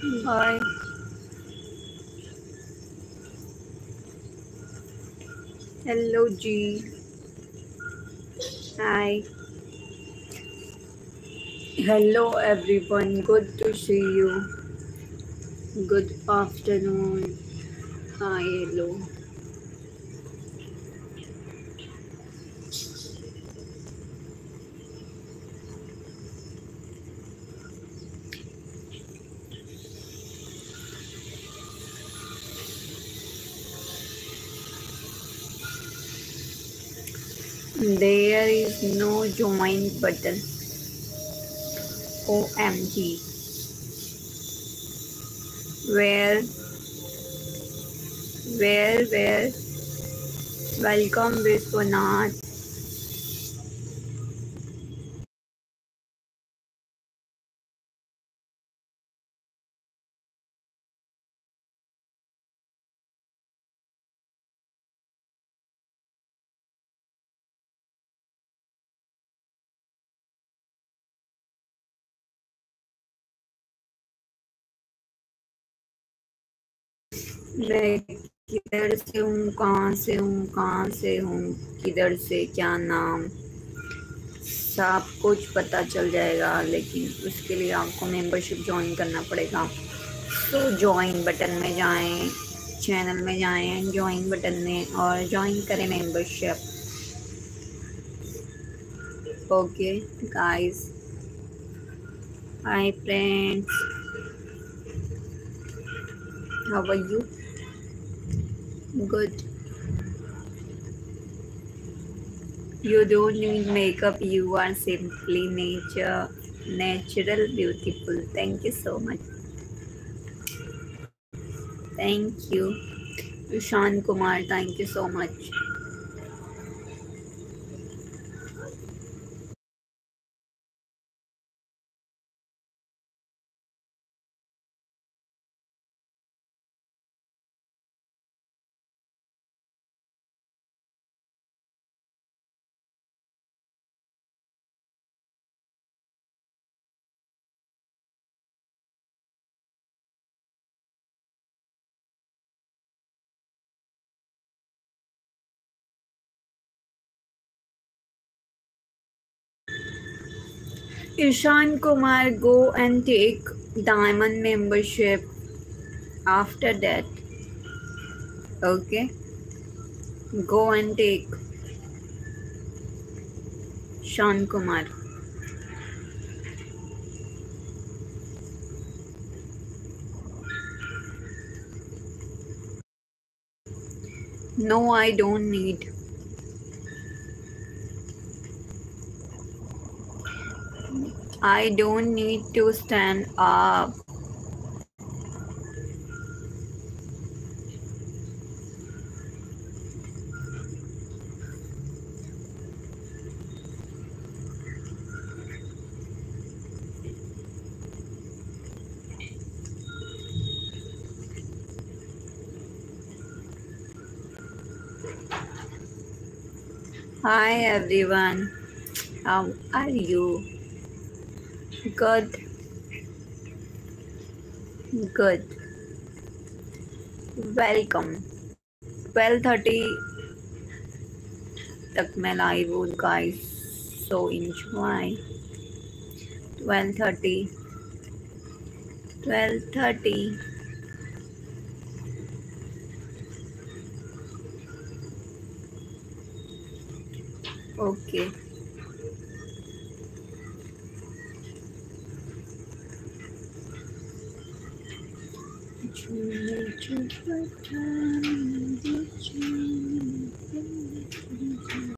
Hi. Hello, G. Hi. Hello, everyone. Good to see you. Good afternoon. Hi, hello. There is no join button. OMG. Where, where, where? Welcome, Vishwanath. मैं किधर से हूँ, कहाँ से हूँ, कहाँ से हूँ, किधर से क्या नाम, सब कुछ पता चल जाएगा, लेकिन उसके लिए आपको मेंबरशिप ज्वाइन करना पड़ेगा। तो ज्वाइन बटन में जाएँ चैनल में जाएँ ज्वाइन बटन में और ज्वाइन करें membership okay guys hi friends how are you good You don't need makeup. You are simply nature, natural, beautiful. Thank you so much. Thank you. Ishan Kumar, thank you so much. Ishan Kumar, go and take diamond membership after that. Okay? Go and take Ishan Kumar. No, I don't need. I don't need to stand up. Hi everyone. How are you? good. Good. Welcome twelve thirty तक मैं live हूँ guys so enjoy twelve thirty twelve thirty okay. 春去春会来你的心已被谁替代